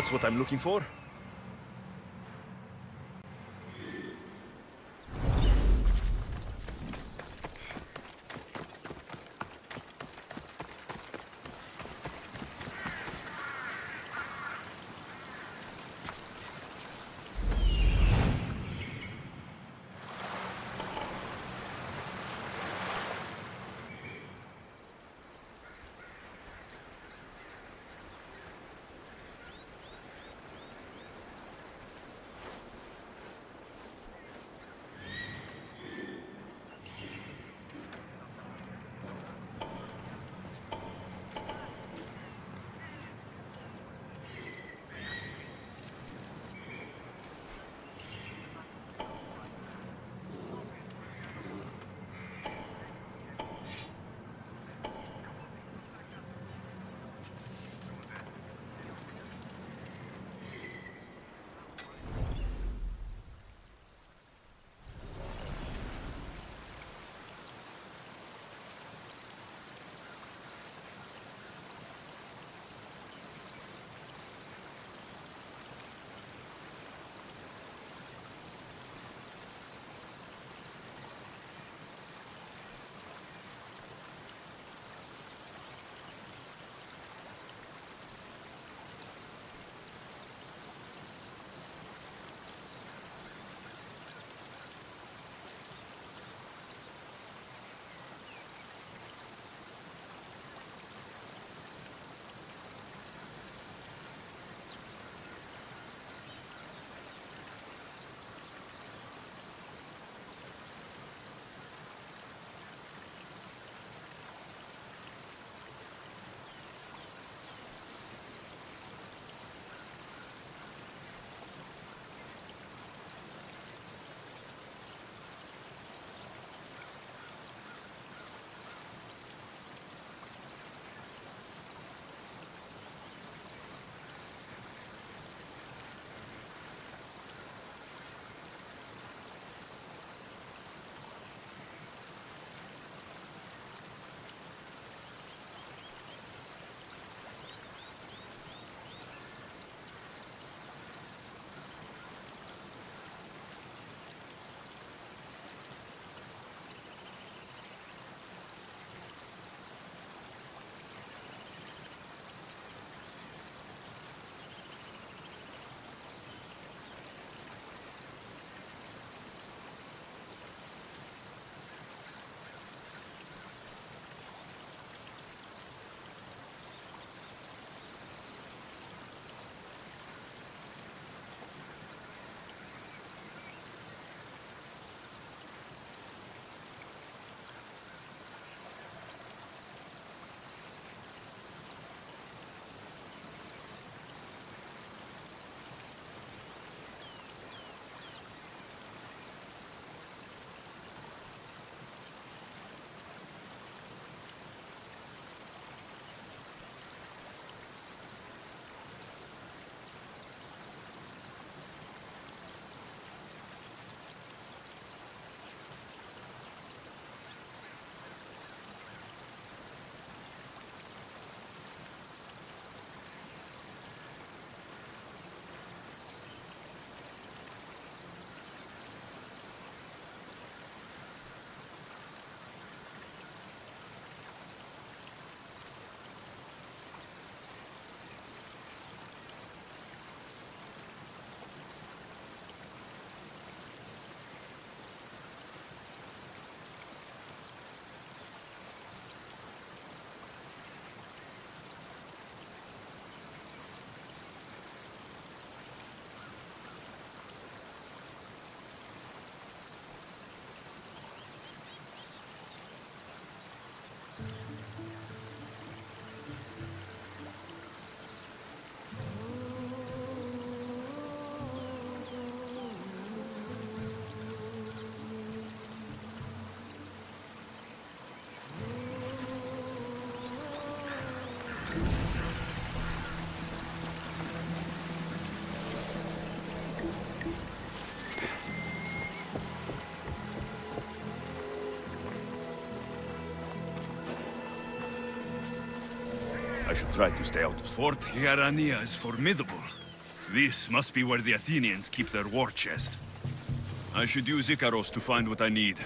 That's what I'm looking for. Should try to stay out of... Fort Hiarania is formidable. This must be where the Athenians keep their war chest. I should use Ikaros to find what I need.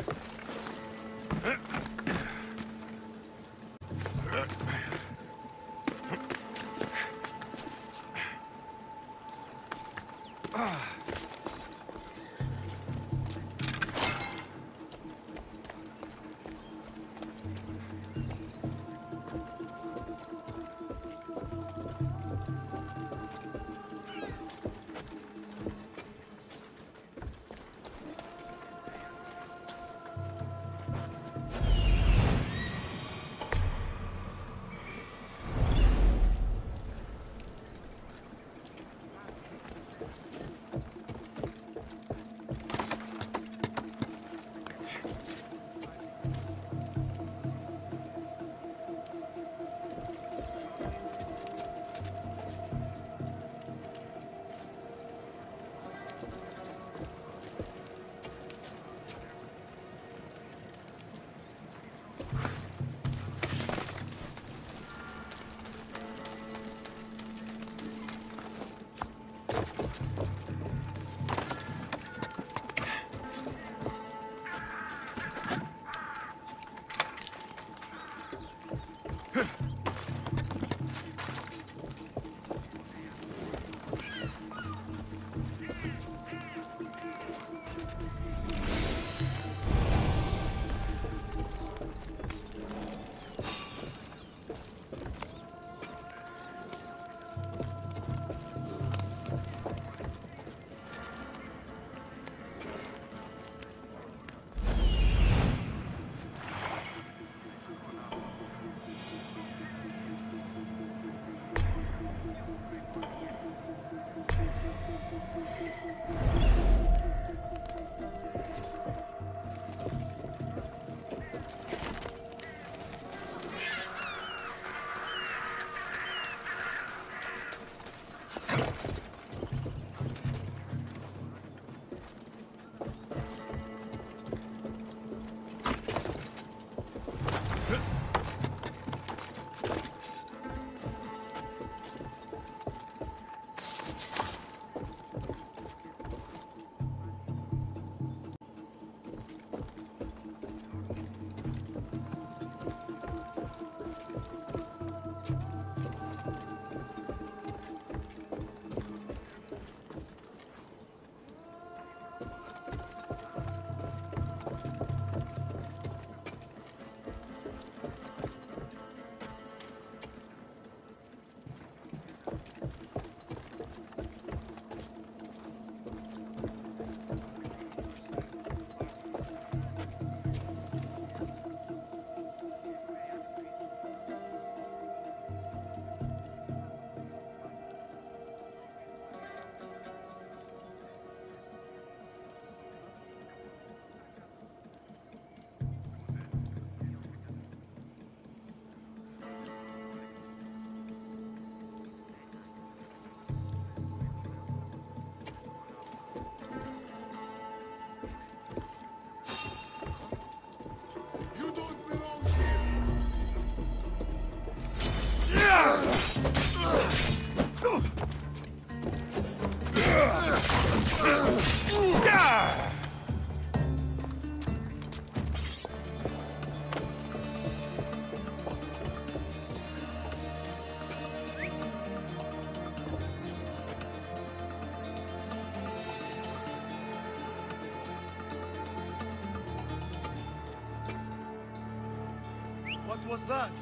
What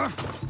was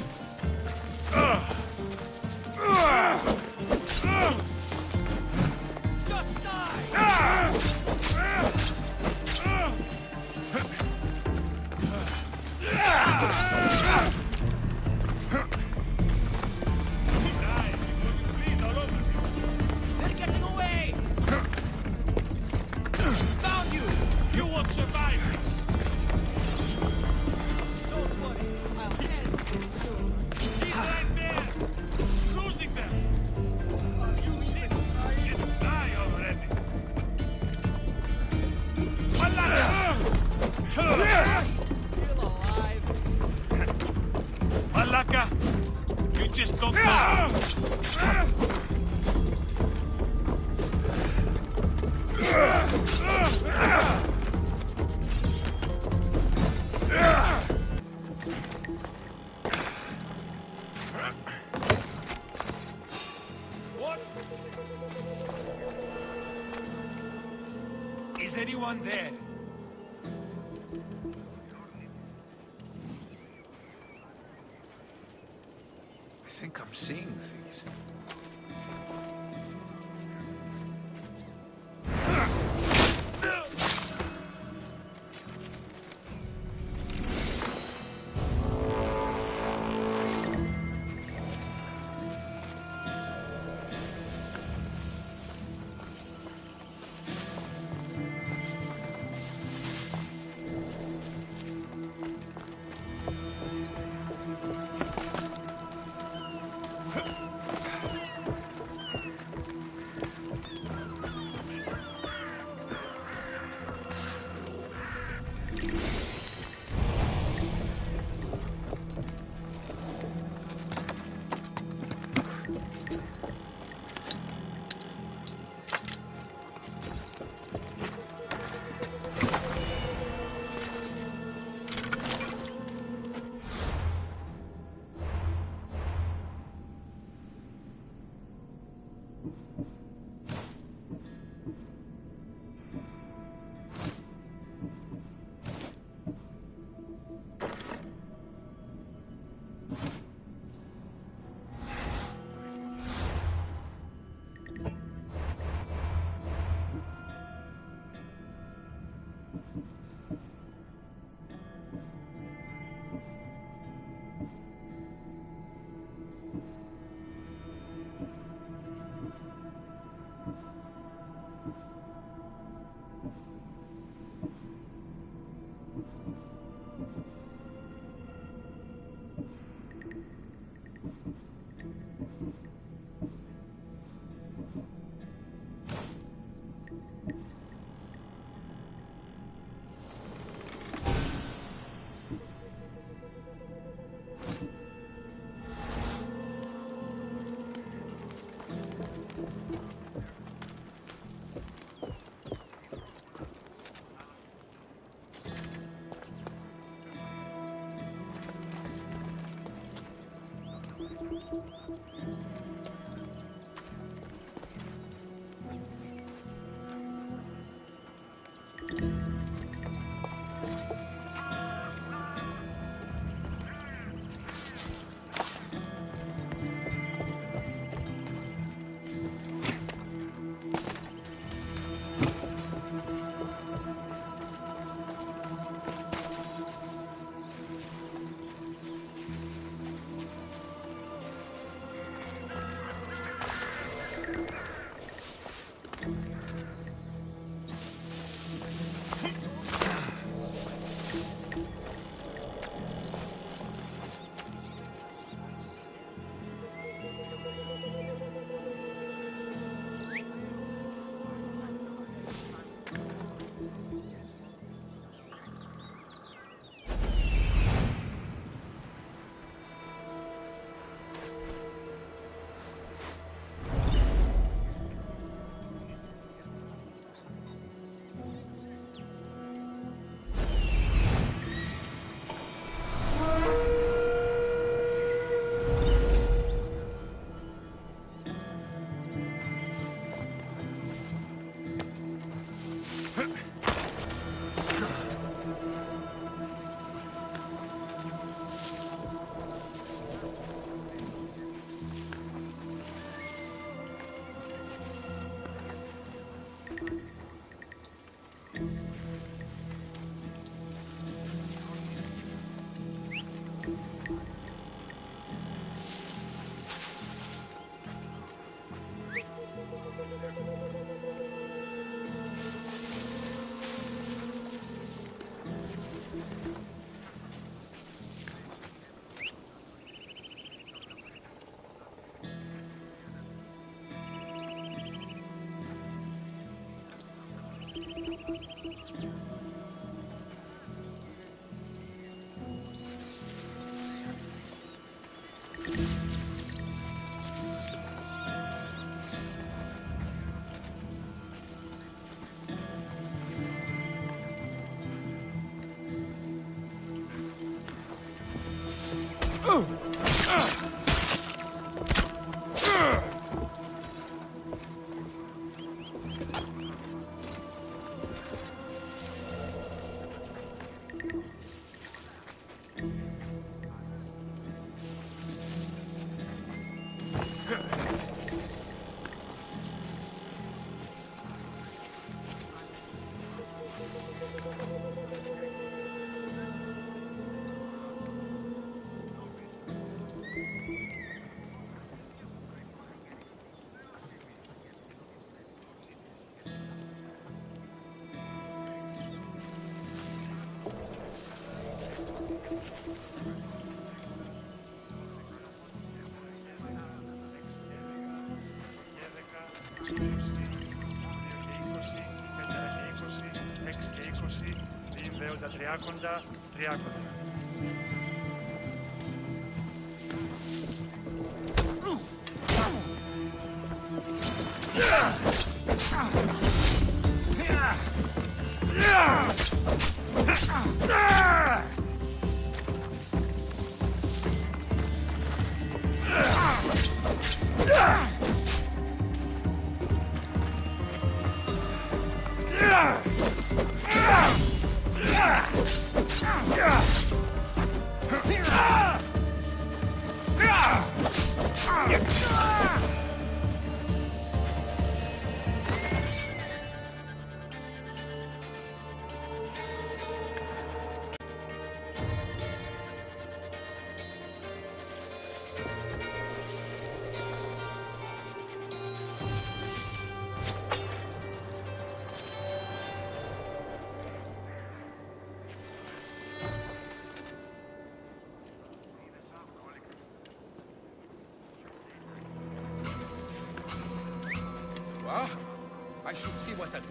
Βέοντα 30, 30.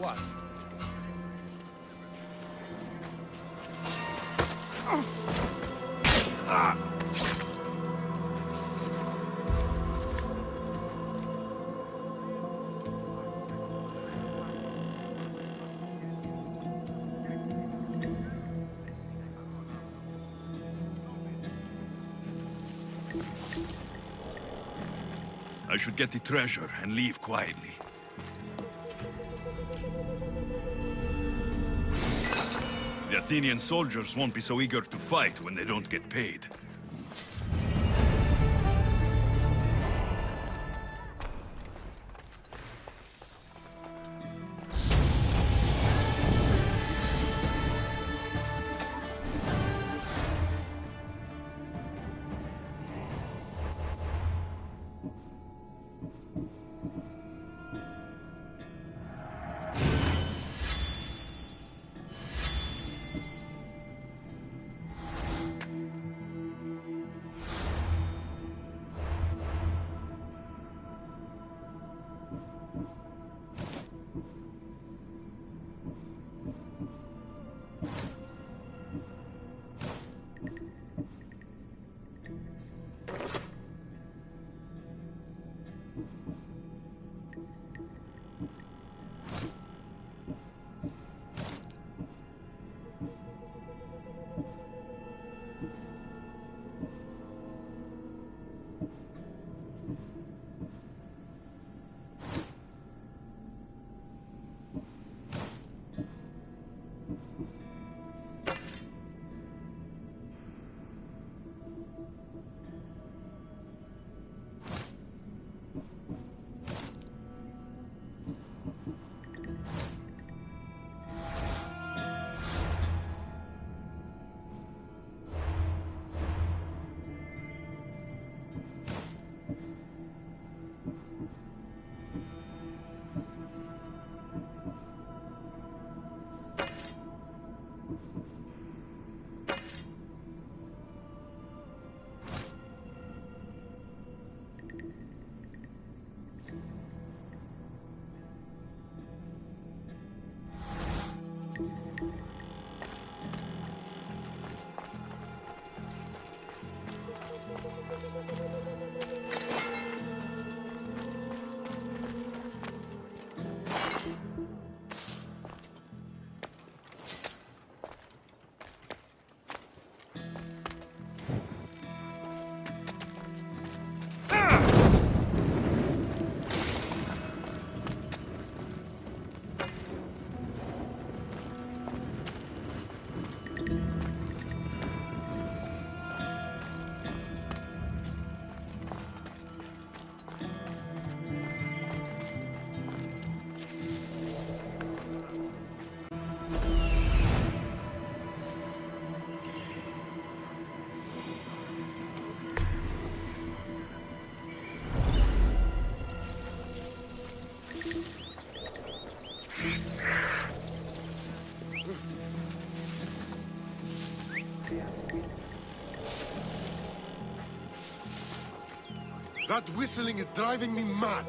Was. I should get the treasure and leave quietly. Athenian soldiers won't be so eager to fight when they don't get paid. That whistling is driving me mad.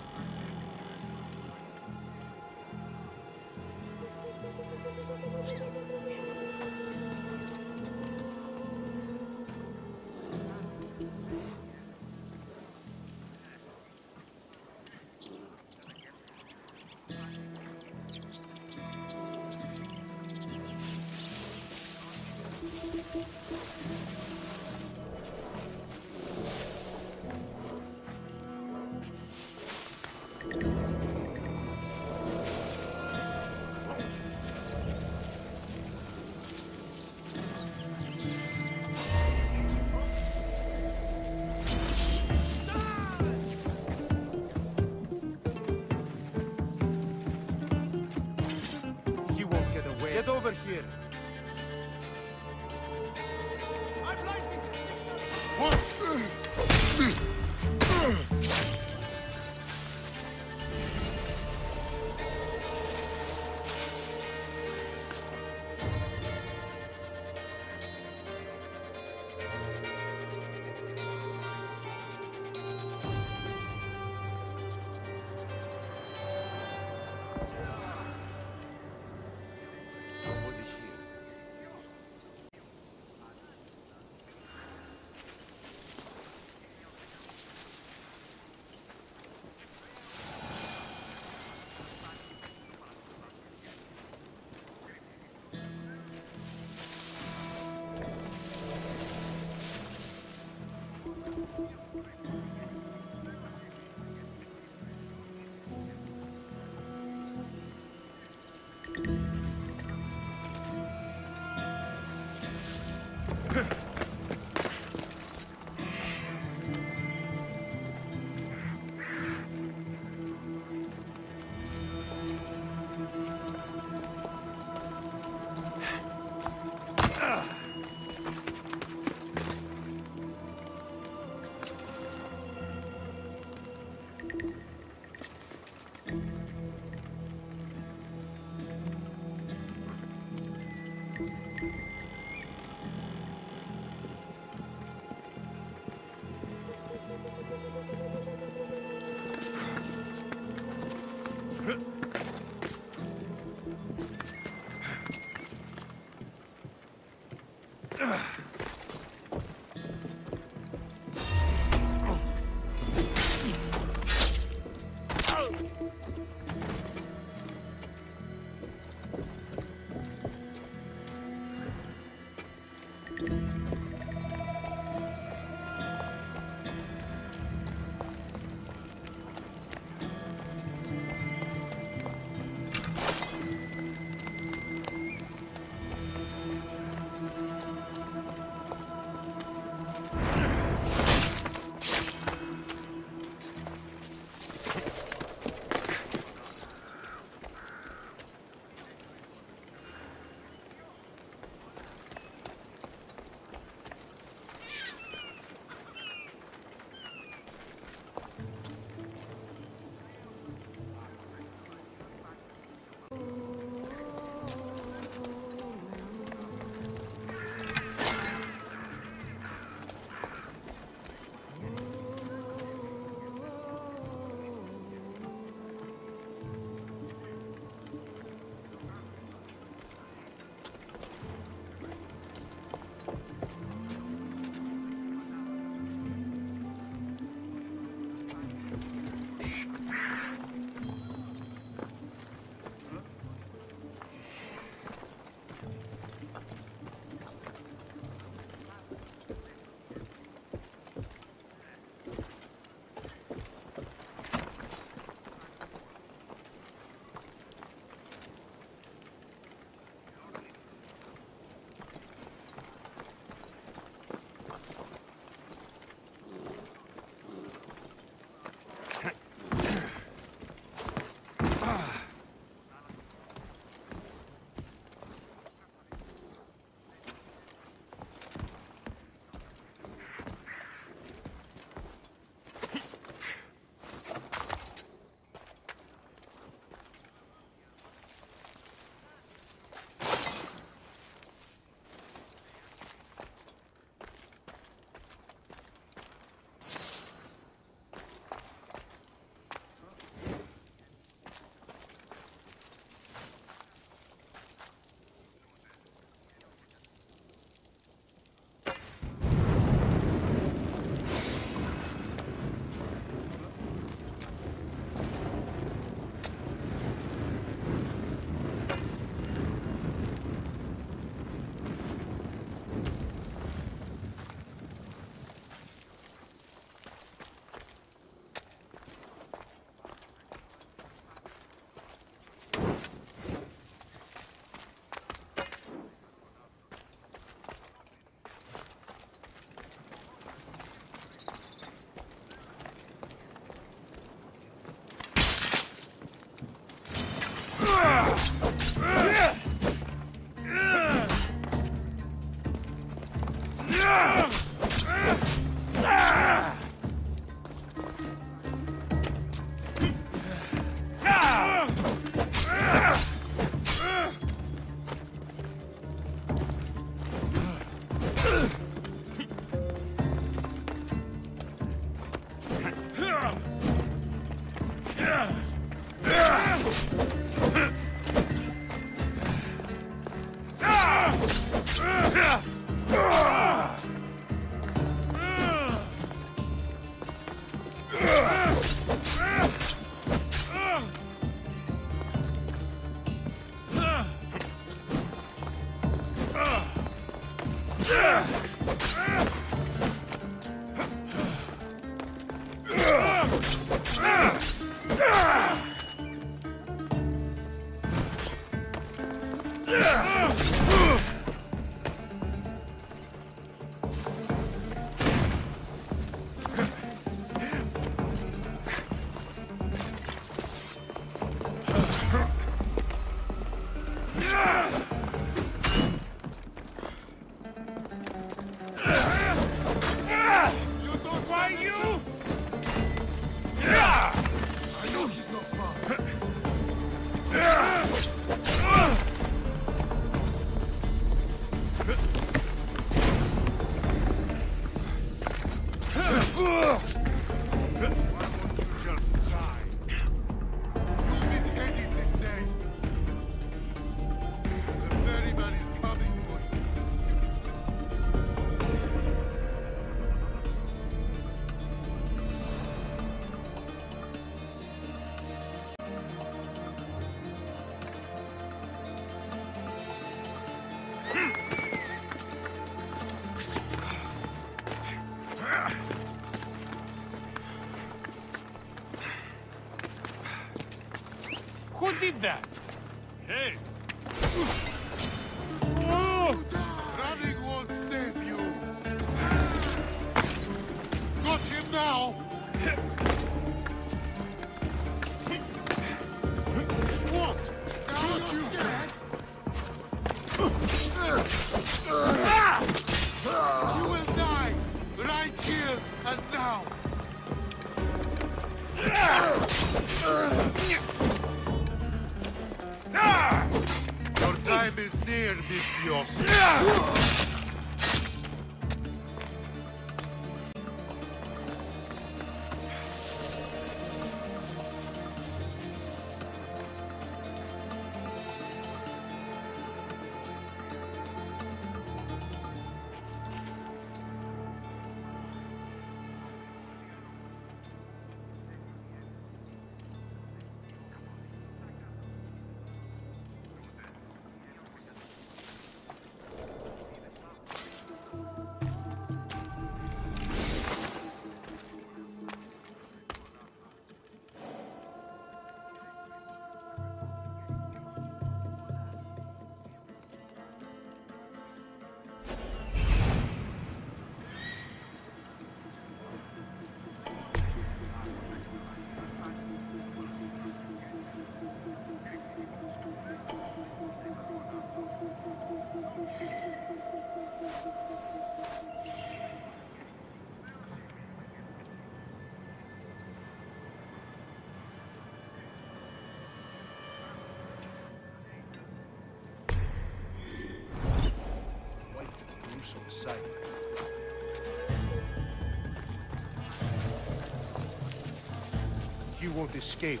He won't escape.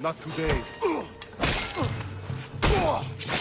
Not today.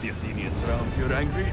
The Athenians around here angry?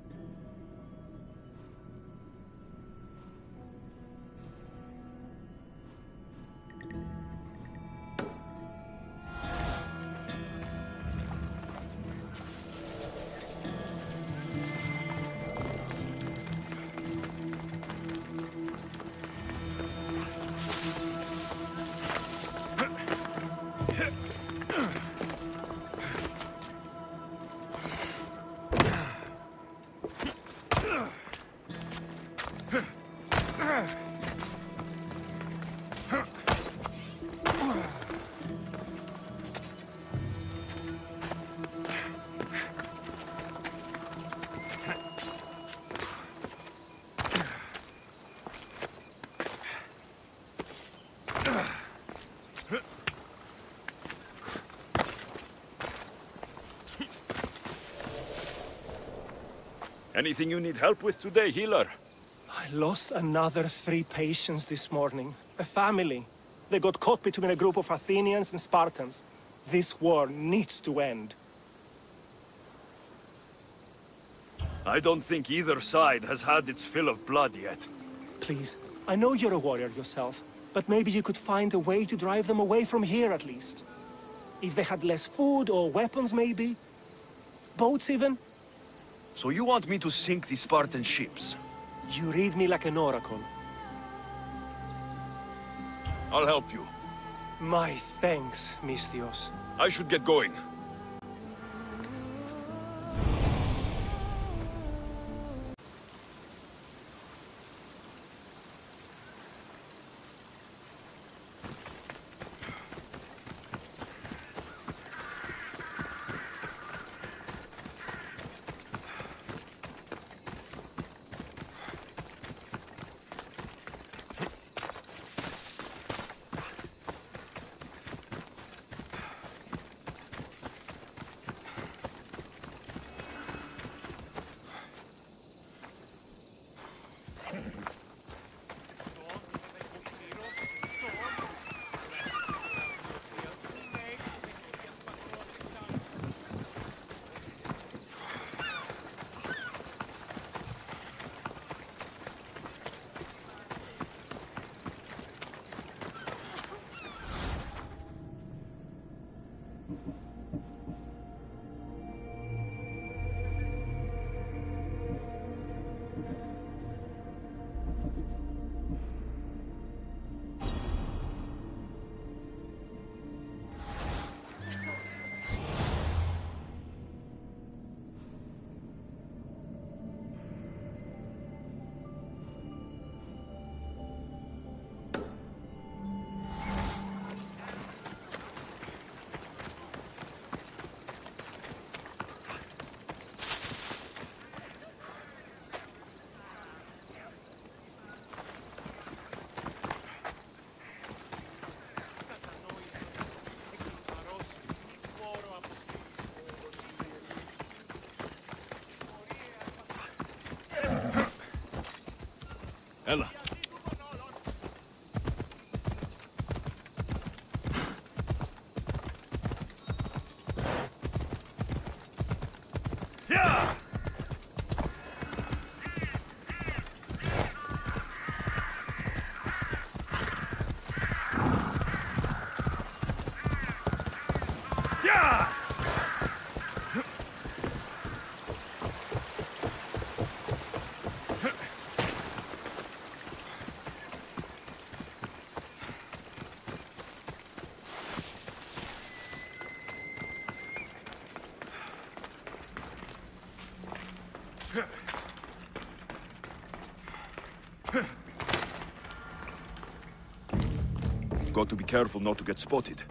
Anything you need help with today, healer? I lost another three patients this morning. A family. They got caught between a group of Athenians and Spartans. This war needs to end. I don't think either side has had its fill of blood yet. Please, I know you're a warrior yourself, but maybe you could find a way to drive them away from here at least. If they had less food or weapons, maybe? Boats, even? So you want me to sink the Spartan ships? You read me like an oracle. I'll help you. My thanks, Misthios. I should get going. 来了。Got to be careful not to get spotted.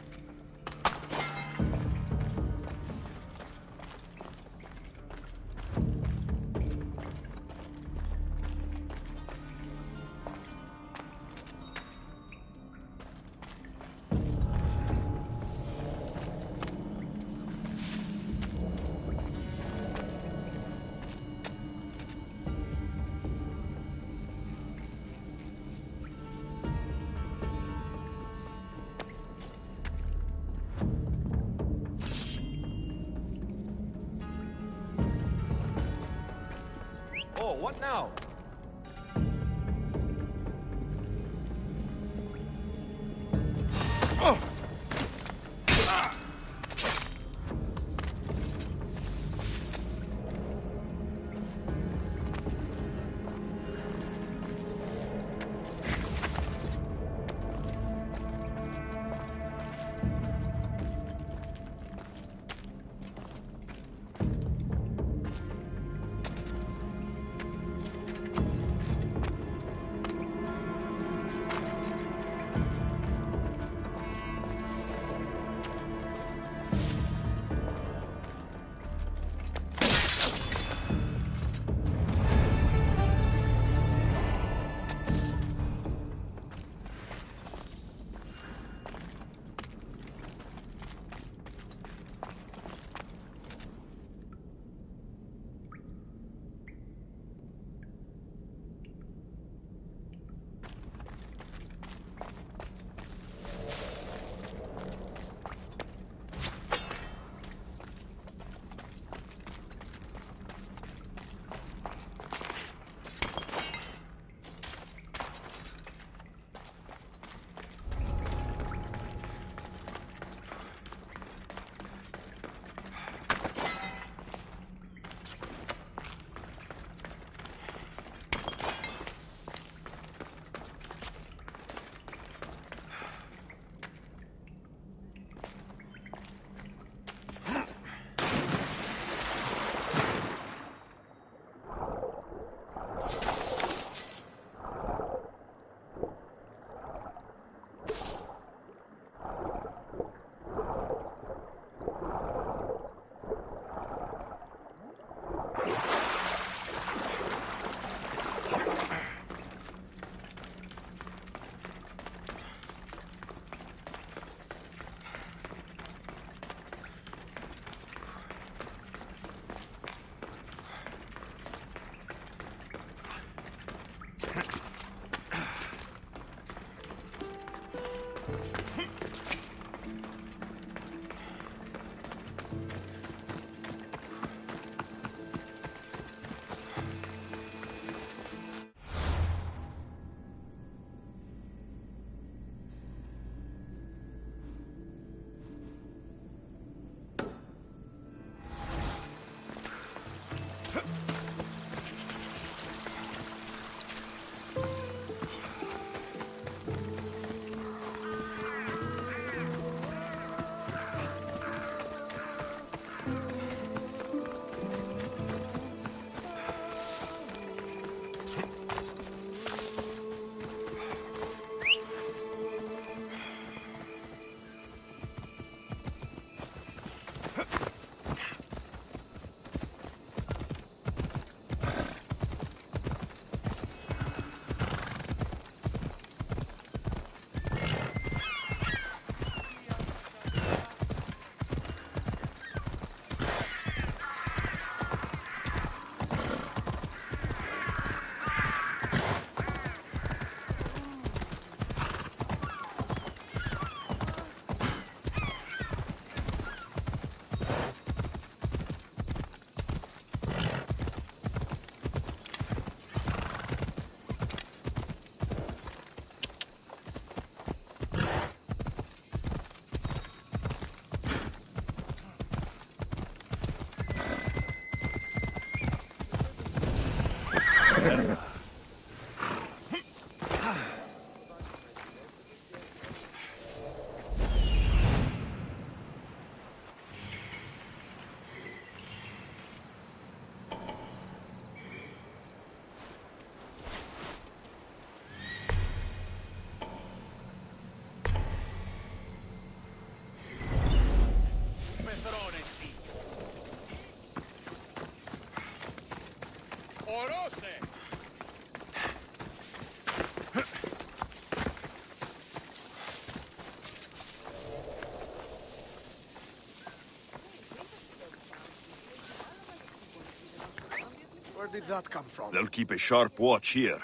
Where did that come from? They'll keep a sharp watch here.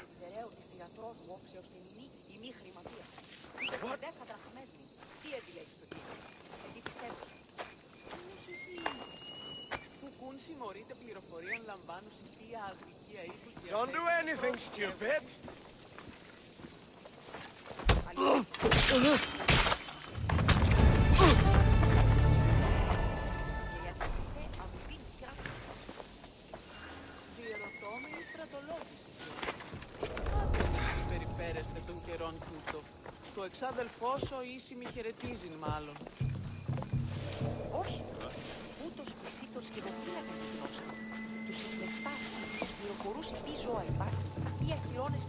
Don't do anything stupid! αδελφός ο Ίσιμη χαιρετίζει μάλλον. Όχι, Ούτως και ούτως μισή τον σκηνοφύλακα γινόταν. Τους εκμετάσχει, τις πληροφορούσε τι ζώα υπάρχουν, τι αχυρώνες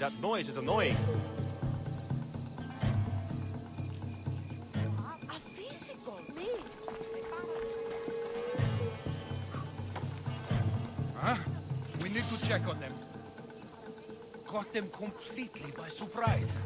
That noise is annoying. Huh? We need to check on them. Caught them completely by surprise.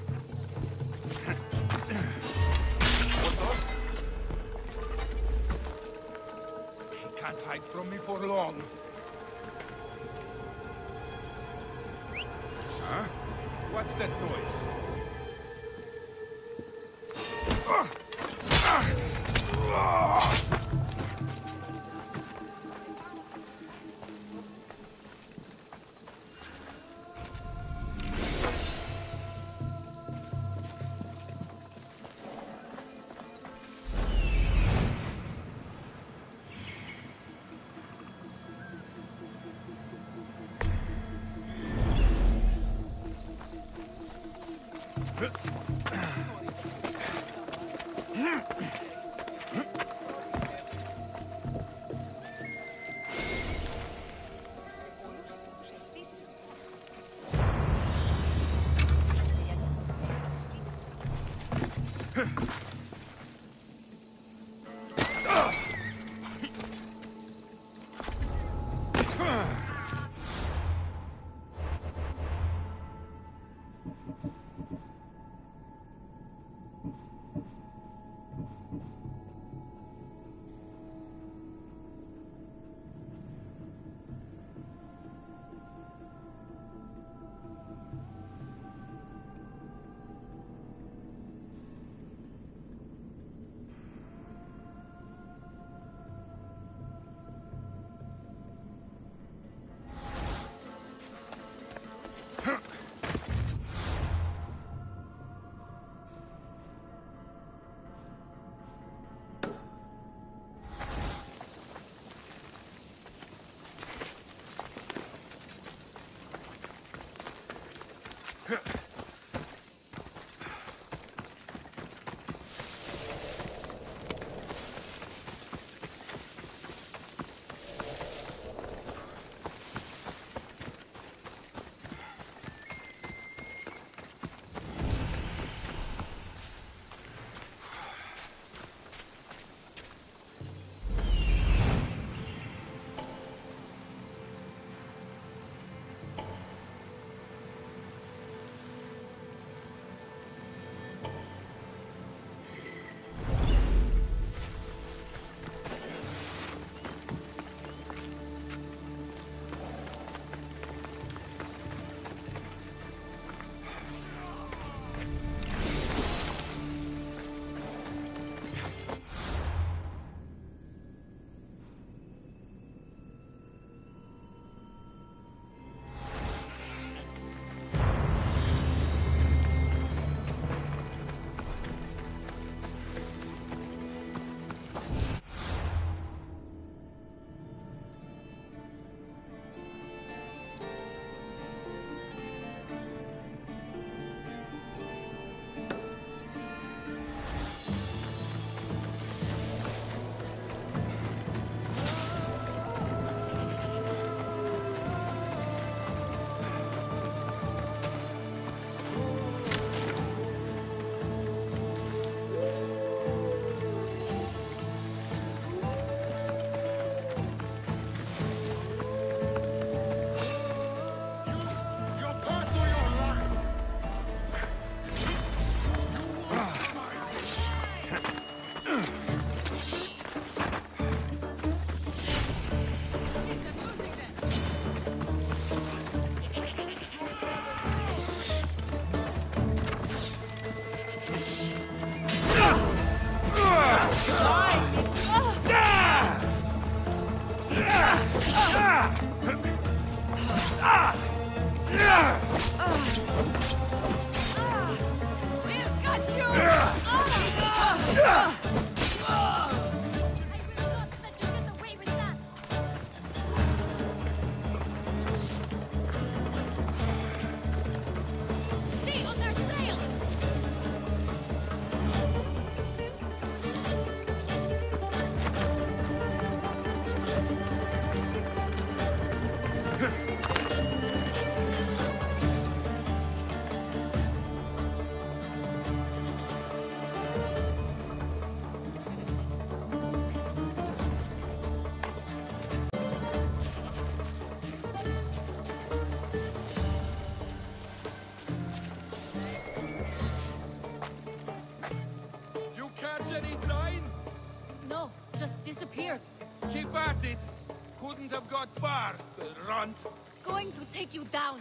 Runt. Going to take you down.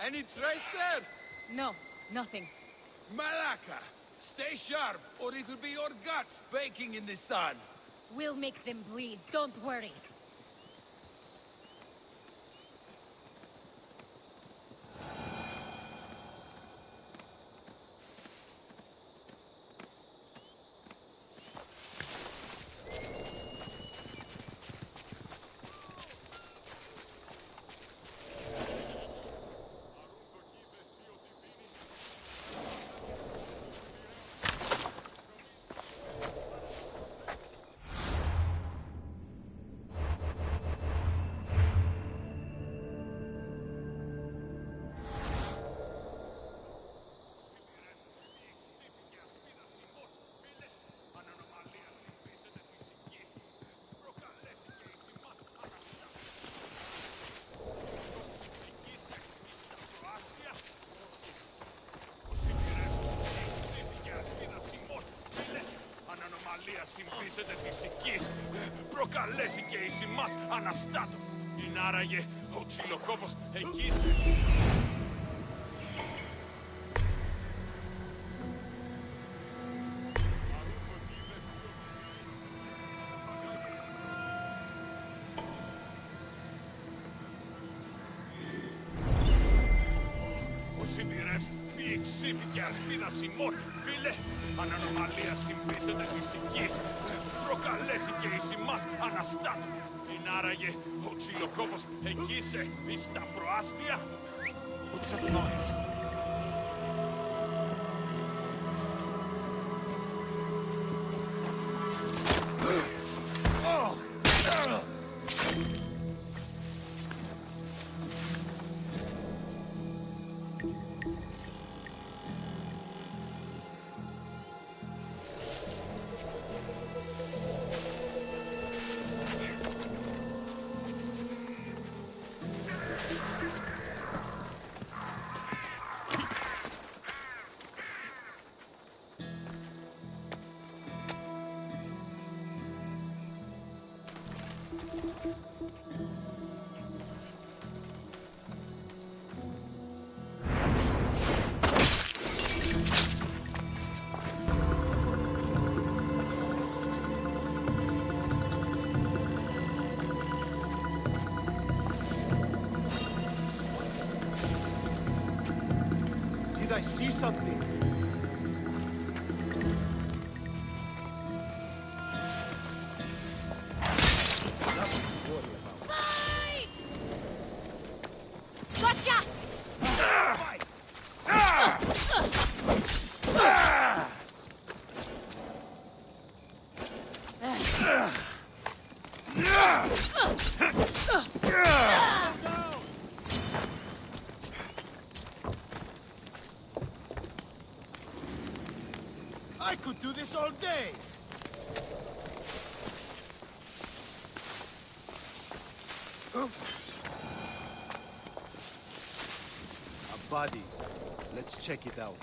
Any trace there? No, nothing. Malaka! Stay sharp, or it'll be your guts baking in the sun. We'll make them bleed, don't worry. Συμπίσεται της οικής. Προκαλέσει και εις ημάς αναστάτω. Είναι άραγε ο ξυλοκόπος εκεί. Ο Σιμπηρεύς μη εξήφη και ασπίδα σημών. Φίλε, ανανομαλία συμπίσεται της οικής. Προκαλέσει και εις ημάς αναστάτω. Είναι άραγε ο ξυλοκόπος εκεί σε εις τα προάστια. What's that noise? Something? All day. A body. Let's check it out.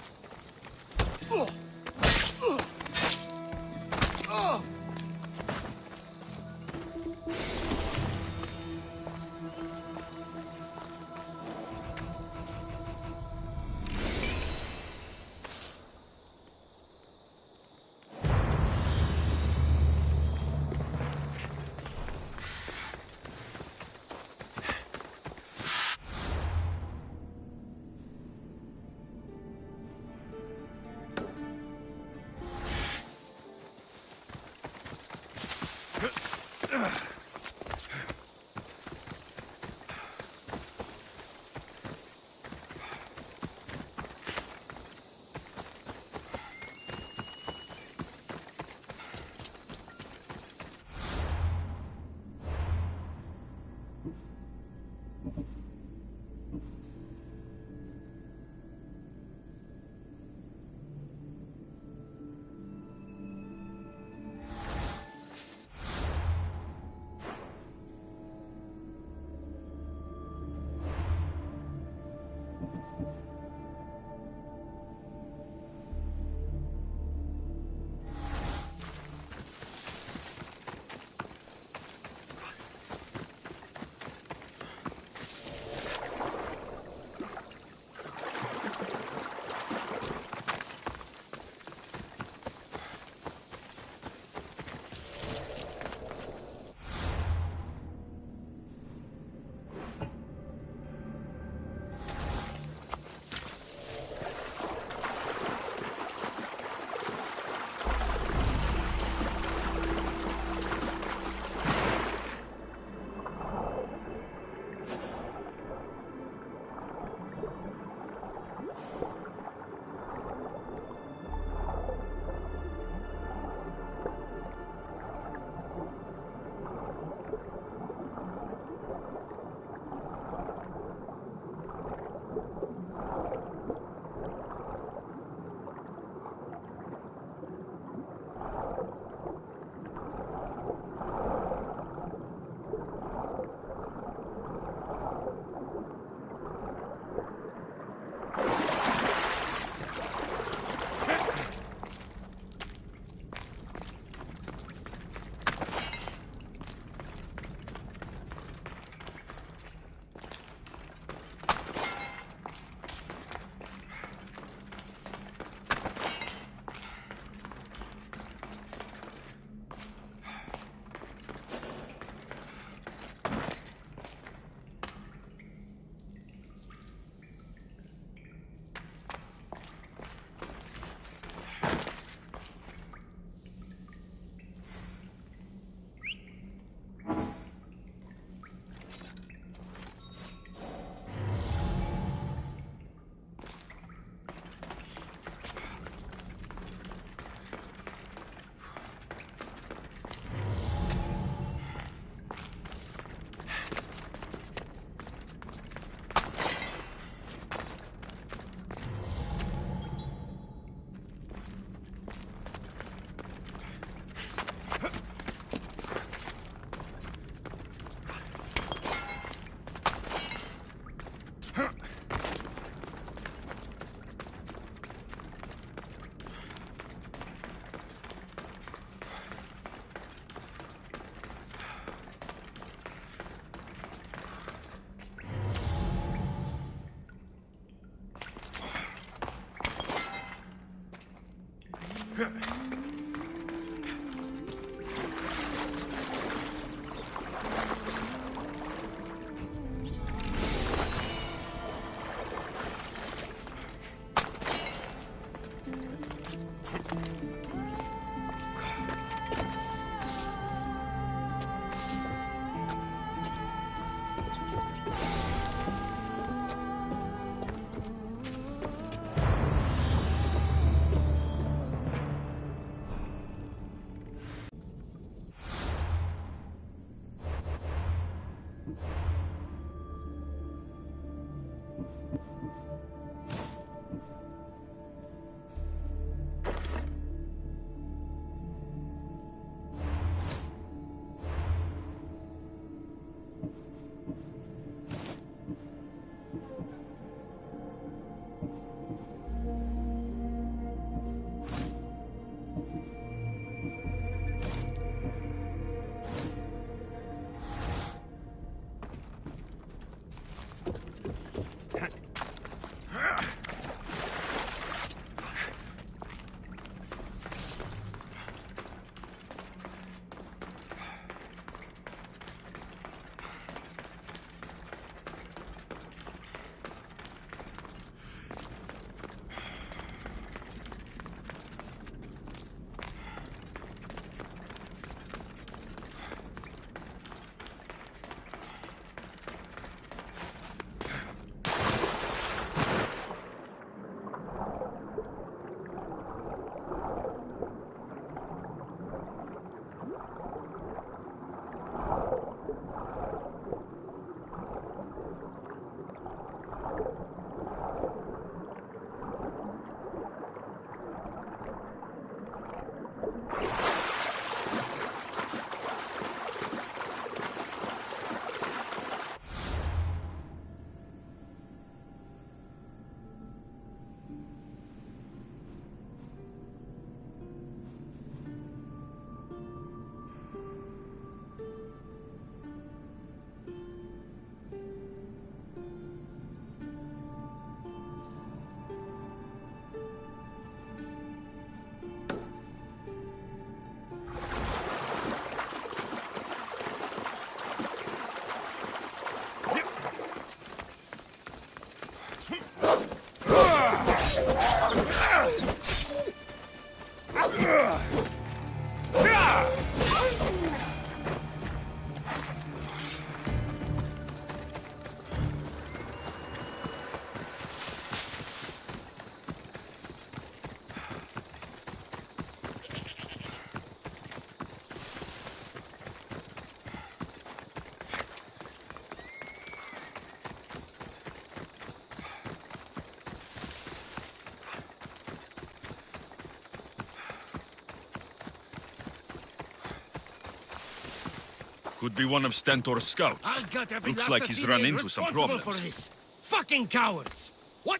Could be one of Stentor's scouts. I'll gut every Looks last like he's run into some problems. for this. Fucking cowards! What?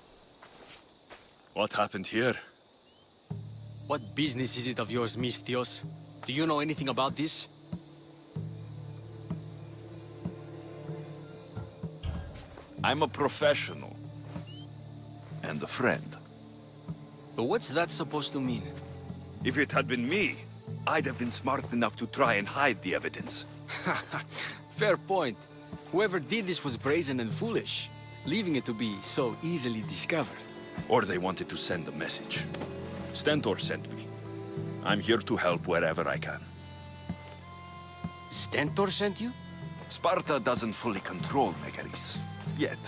What happened here? What business is it of yours, Misthios? Do you know anything about this? I'm a professional. And a friend. But what's that supposed to mean? If it had been me, I'd have been smart enough to try and hide the evidence. Fair point. Whoever did this was brazen and foolish, leaving it to be so easily discovered. Or they wanted to send a message. Stentor sent me. I'm here to help wherever I can. Stentor sent you? Sparta doesn't fully control Megaris. Yet.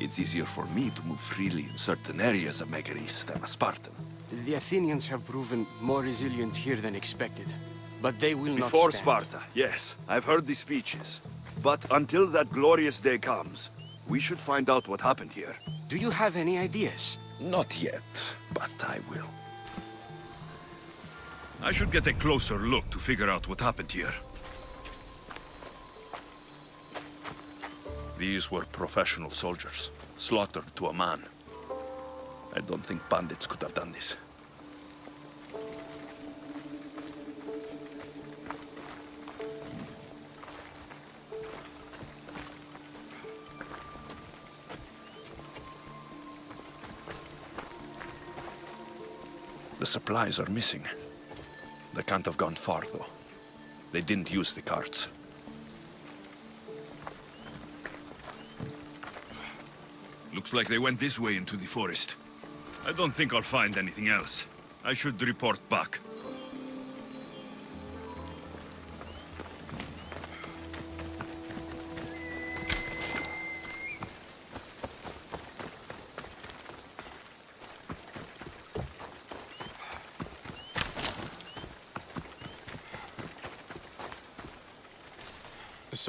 It's easier for me to move freely in certain areas of Megaris than a Spartan. The Athenians have proven more resilient here than expected. But they will not Before stand. Sparta, yes. I've heard the speeches. But until that glorious day comes, we should find out what happened here. Do you have any ideas? Not yet, but I will. I should get a closer look to figure out what happened here. These were professional soldiers, slaughtered to a man. I don't think bandits could have done this. The supplies are missing. They can't have gone far, though. They didn't use the carts. Looks like they went this way into the forest. I don't think I'll find anything else. I should report back.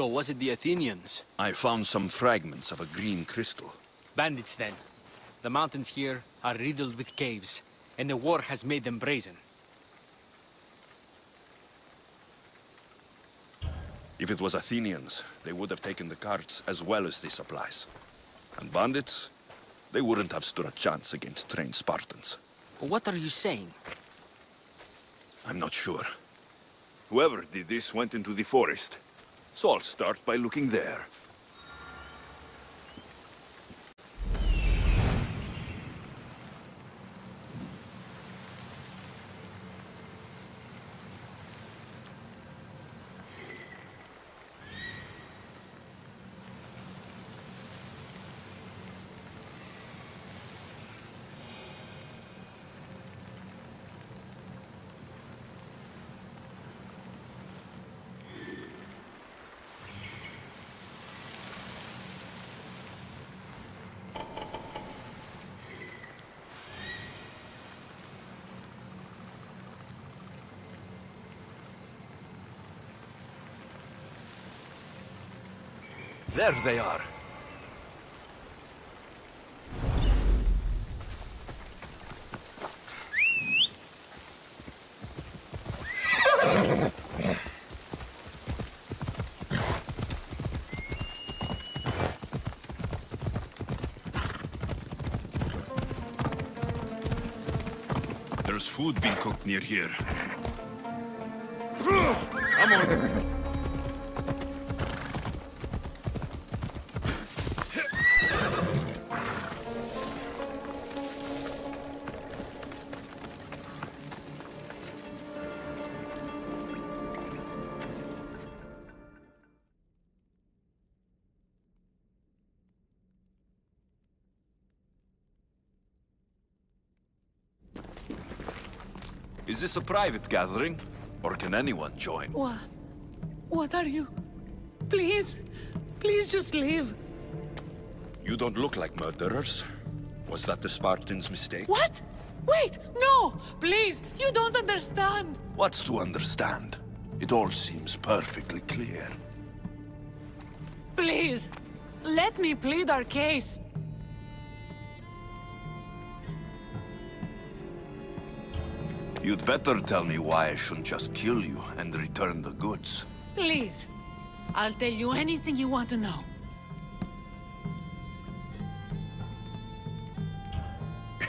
So was it the Athenians? I found some fragments of a green crystal. Bandits, then. The mountains here are riddled with caves, and the war has made them brazen. If it was Athenians, they would have taken the carts as well as the supplies. And bandits, they wouldn't have stood a chance against trained Spartans. What are you saying? I'm not sure. Whoever did this went into the forest. So I'll start by looking there. There they are. There's food being cooked near here. Come on. This a private gathering? Or can anyone join? What? What are you? Please, please just leave. You don't look like murderers. Was that the Spartans' mistake? What? Wait, no! Please, you don't understand. What's to understand? It all seems perfectly clear. Please, let me plead our case. You'd better tell me why I shouldn't just kill you and return the goods. Please, I'll tell you anything you want to know.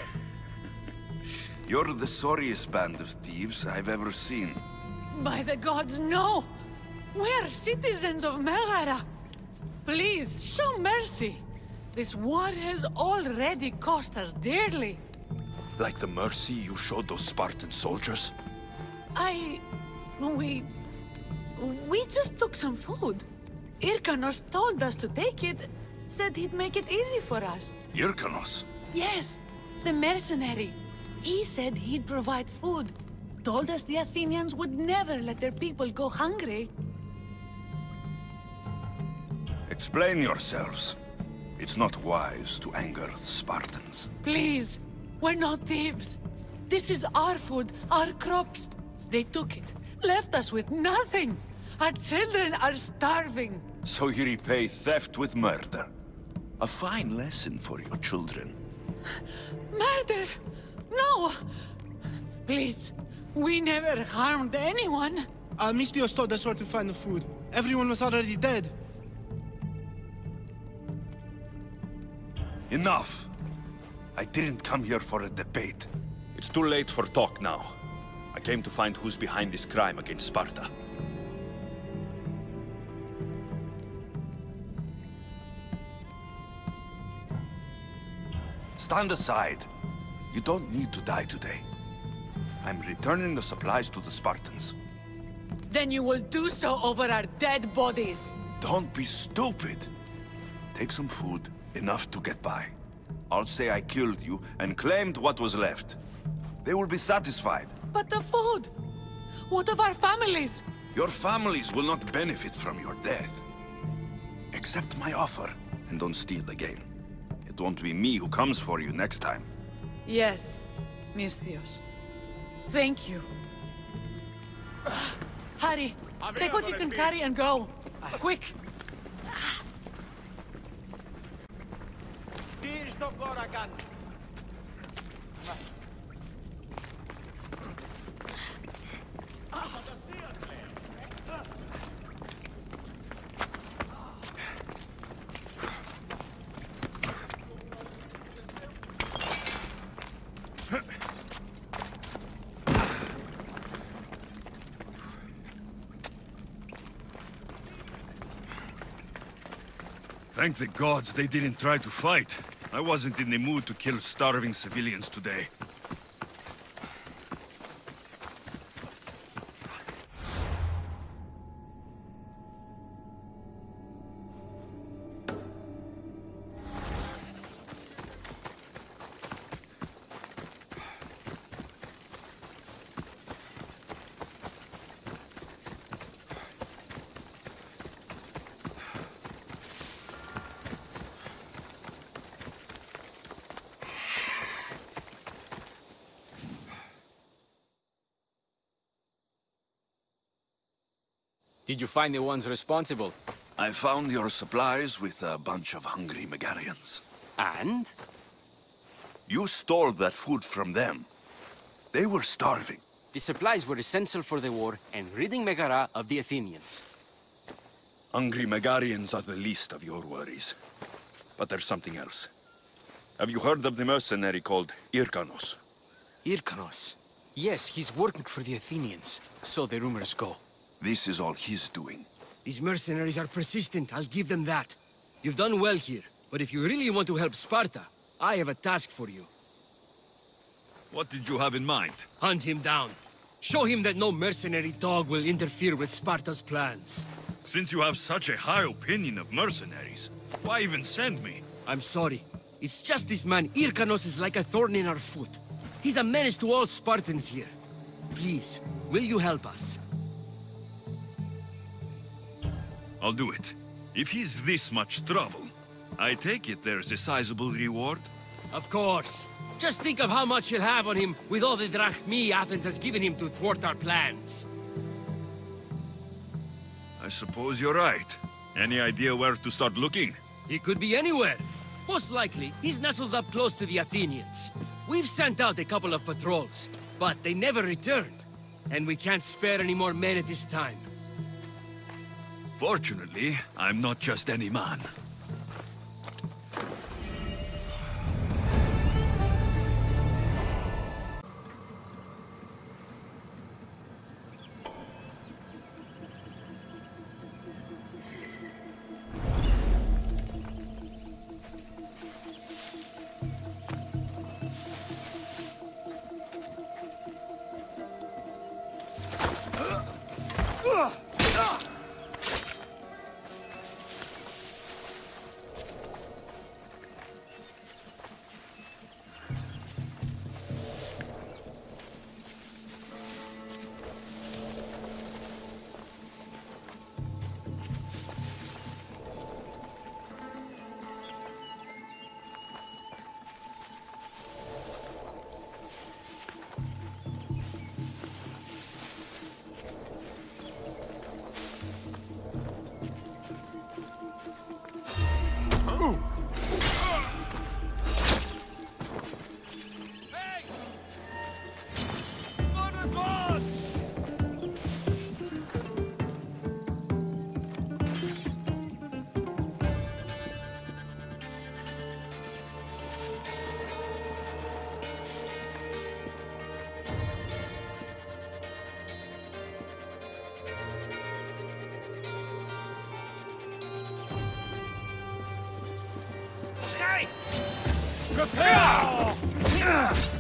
You're the sorriest band of thieves I've ever seen. By the gods, no! We're citizens of Megara. Please, show mercy. This war has already cost us dearly. Like the mercy you showed those Spartan soldiers? I... we... we just took some food. Irkanos told us to take it, said he'd make it easy for us. Yrkanos? Yes, the mercenary. He said he'd provide food. Told us the Athenians would never let their people go hungry. Explain yourselves. It's not wise to anger the Spartans. Please, we're not thieves. This is our food, our crops. They took it, left us with nothing. Our children are starving. So you repay theft with murder. A fine lesson for your children. Murder! No! Please, we never harmed anyone. Uh, Almistios told us where to find the food. Everyone was already dead. Enough! I didn't come here for a debate. It's too late for talk now. I came to find who's behind this crime against Sparta. Stand aside. You don't need to die today. I'm returning the supplies to the Spartans. Then you will do so over our dead bodies. Don't be stupid. Take some food, enough to get by. I'll say I killed you and claimed what was left. They will be satisfied. But the food! What of our families? Your families will not benefit from your death. Accept my offer, and don't steal again. It won't be me who comes for you next time. Yes, Misthios. Thank you. Ah, Harry, take what you can carry and go. Quick! Τι στον Κόρακαν. Thank the gods they didn't try to fight. I wasn't in the mood to kill starving civilians today. Did you find the ones responsible? I found your supplies with a bunch of hungry Megarians. And? You stole that food from them. They were starving. The supplies were essential for the war and ridding Megara of the Athenians. Hungry Megarians are the least of your worries. But there's something else. Have you heard of the mercenary called Irkanos? Irkanos. Yes, he's working for the Athenians. So the rumors go. This is all he's doing. These mercenaries are persistent, I'll give them that. You've done well here, but if you really want to help Sparta, I have a task for you. What did you have in mind? Hunt him down. Show him that no mercenary dog will interfere with Sparta's plans. Since you have such a high opinion of mercenaries, why even send me? I'm sorry. It's just this man, Irkanos, is like a thorn in our foot. He's a menace to all Spartans here. Please, will you help us? I'll do it. If he's this much trouble, I take it there's a sizable reward? Of course. Just think of how much he'll have on him with all the drachmi Athens has given him to thwart our plans. I suppose you're right. Any idea where to start looking? He could be anywhere. Most likely, he's nestled up close to the Athenians. We've sent out a couple of patrols, but they never returned. And we can't spare any more men at this time. Fortunately, I'm not just any man. Prepare!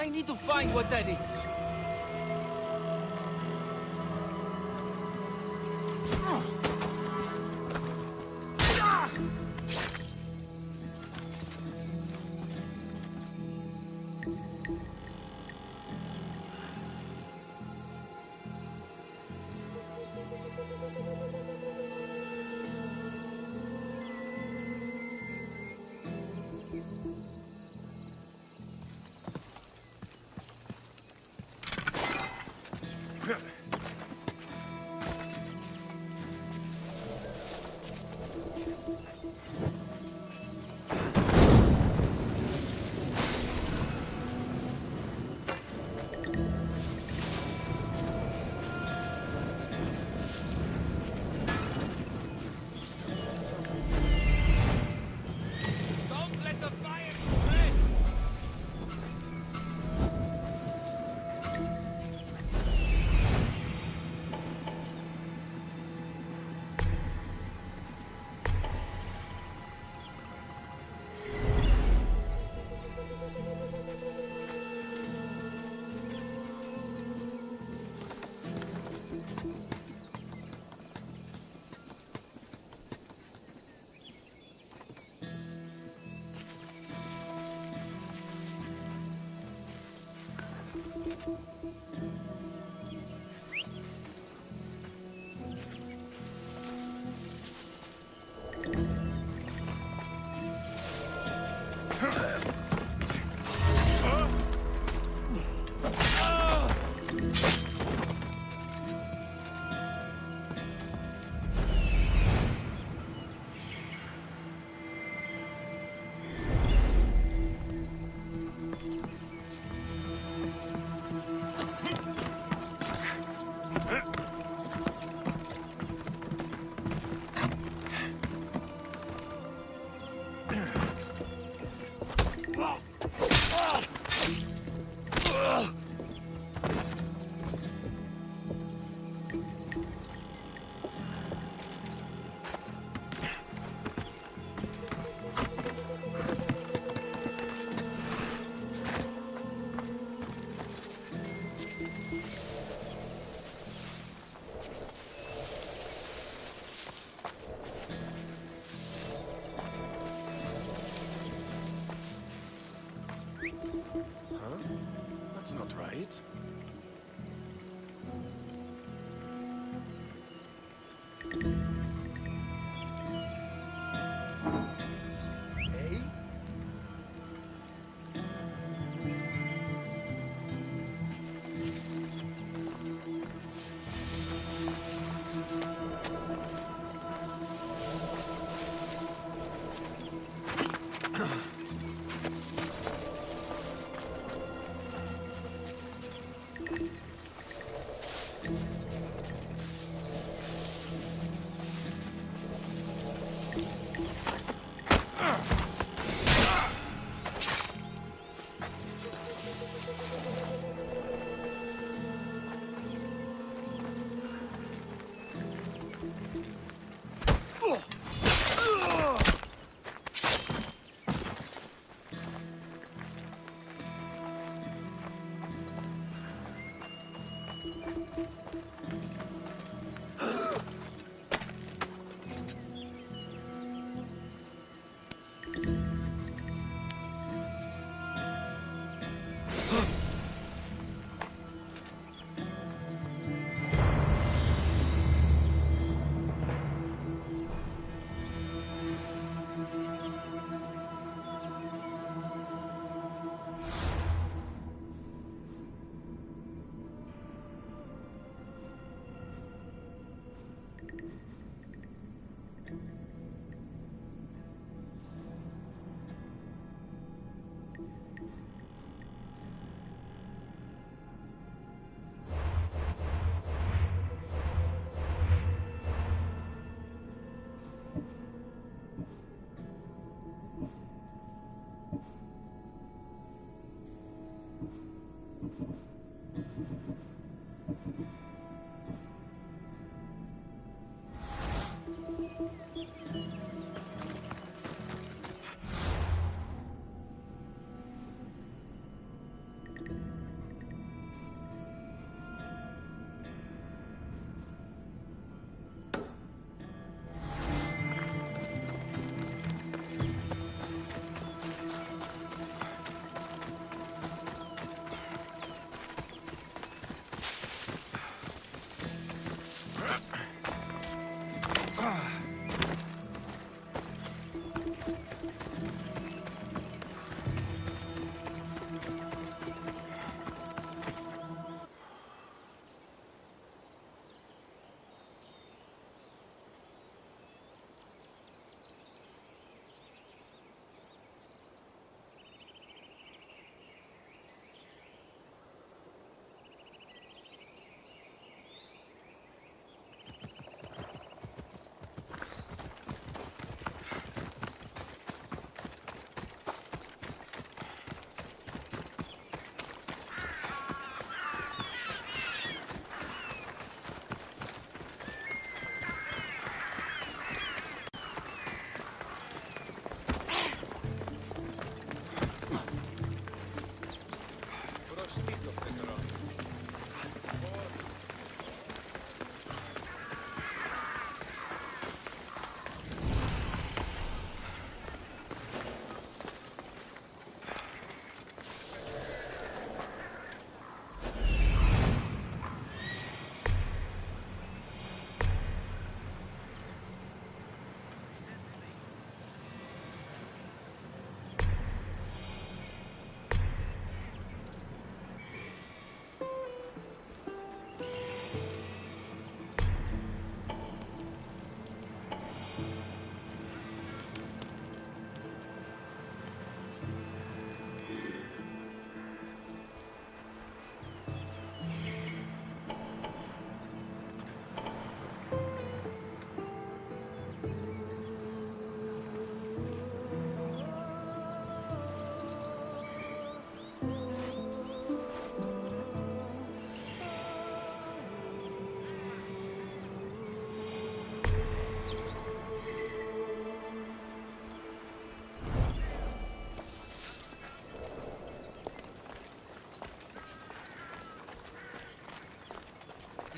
I need to find what that is.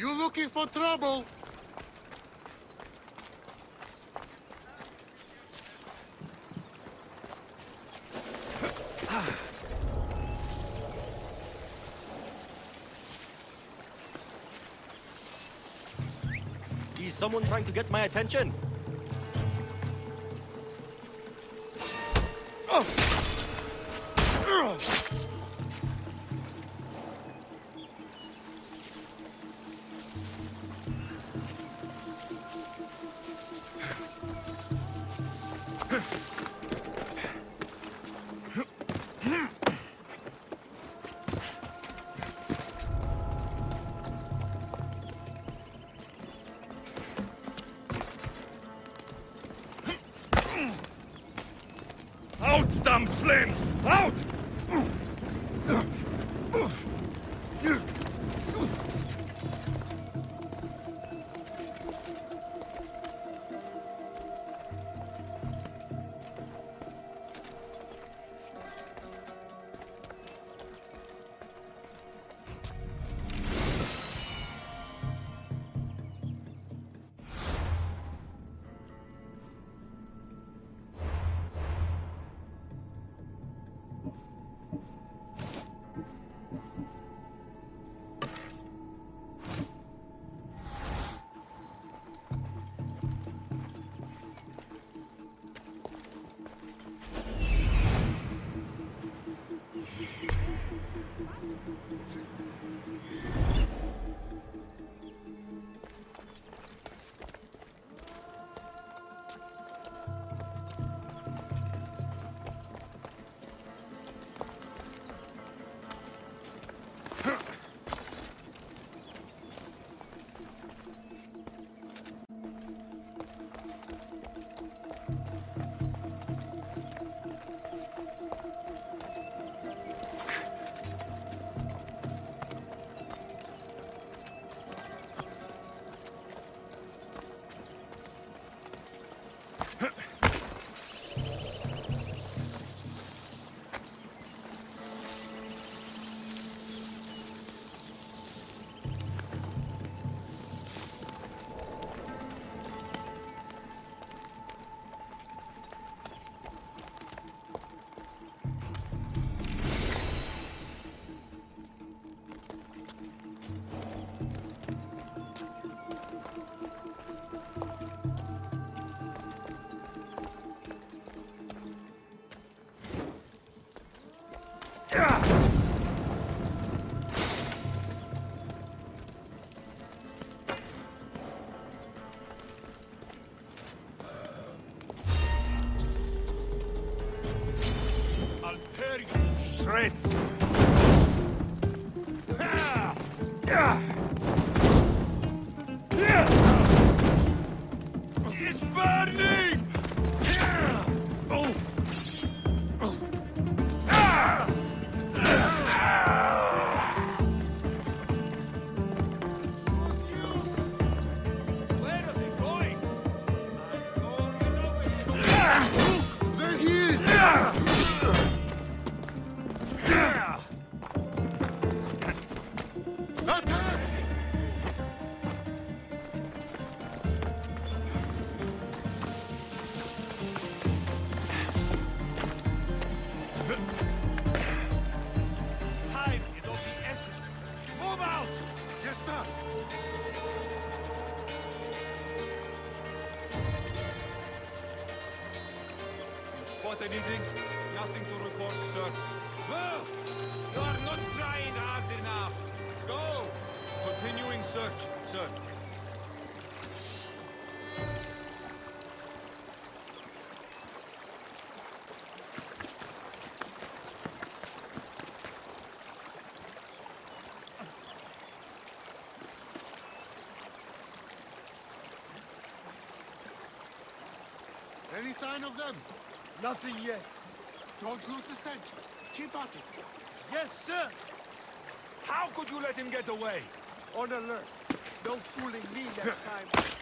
You looking for trouble? Is someone trying to get my attention? Anything? Nothing to report, sir. Well, you are not trying hard enough. Go! Continuing search, sir. Any sign of them? Nothing yet. Don't lose the scent. Keep at it. Yes, sir. How could you let him get away? On alert. No fooling me next time.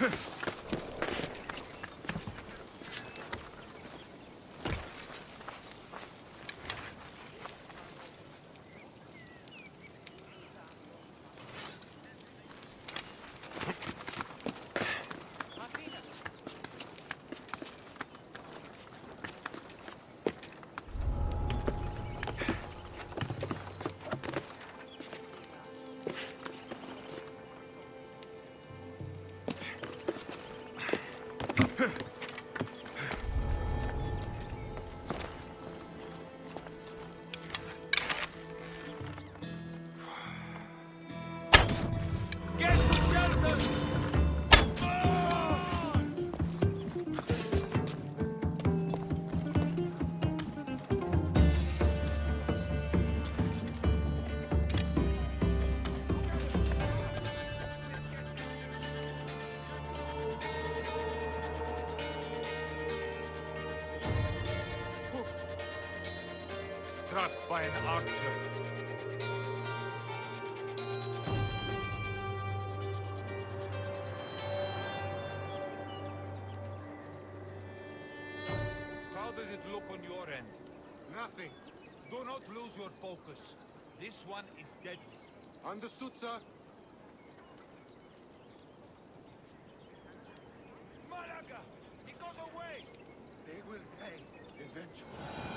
Huh. not lose your focus. This one is deadly. Understood, sir. Malaka! He got away! They will pay, eventually.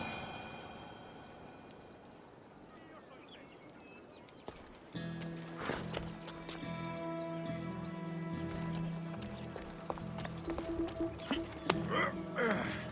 Ugh!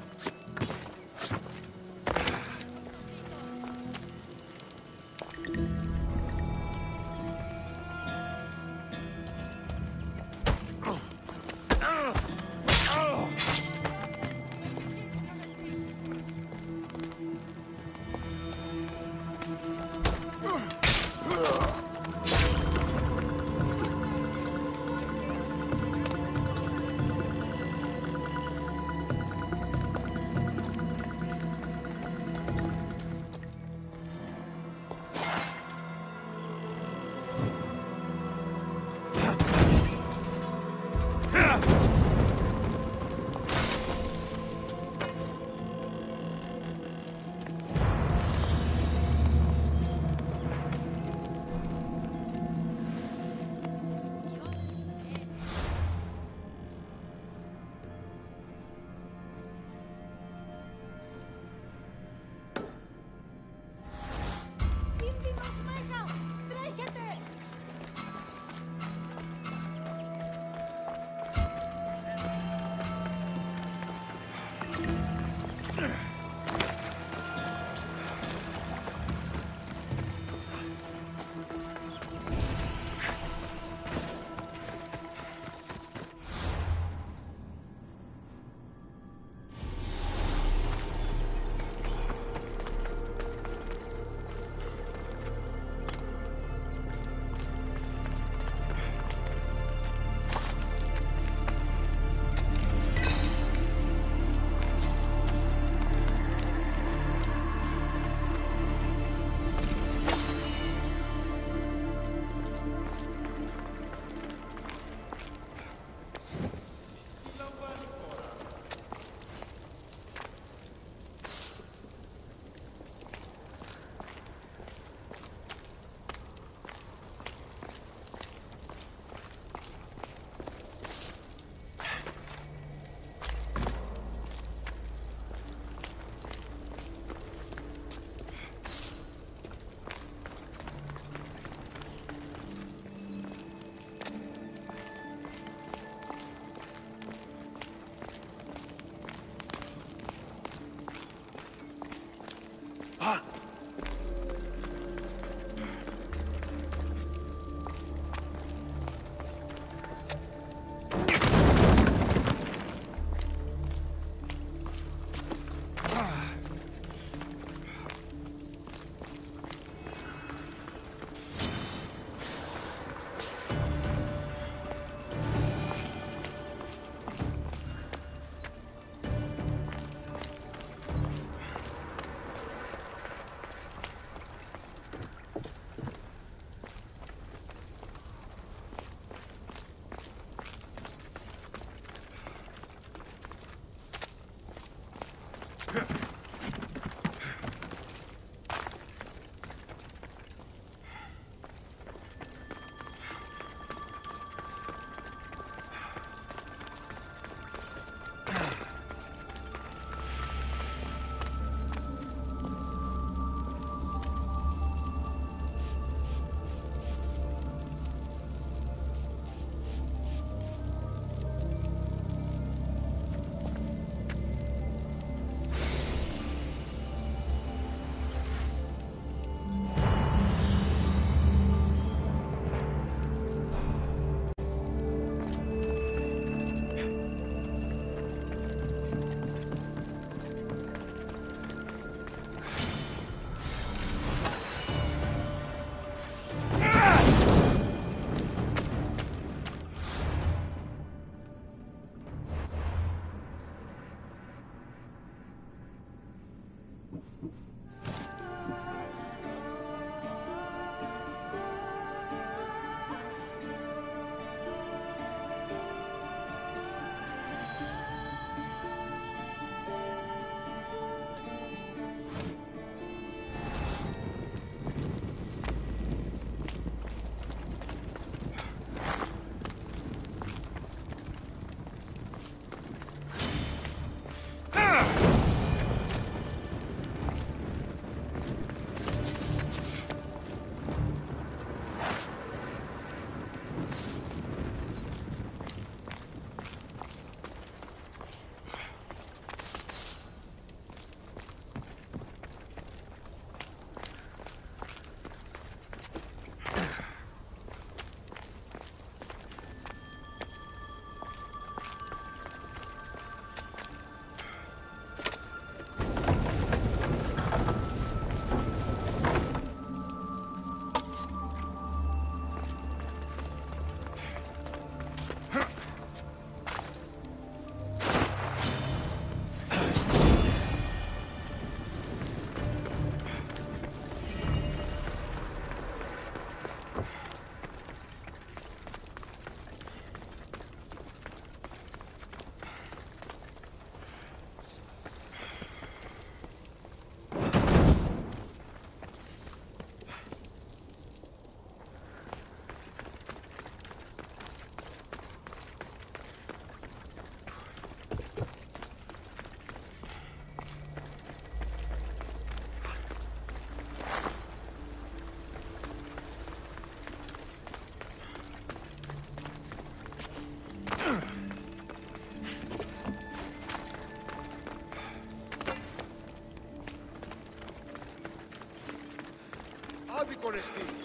con Steve.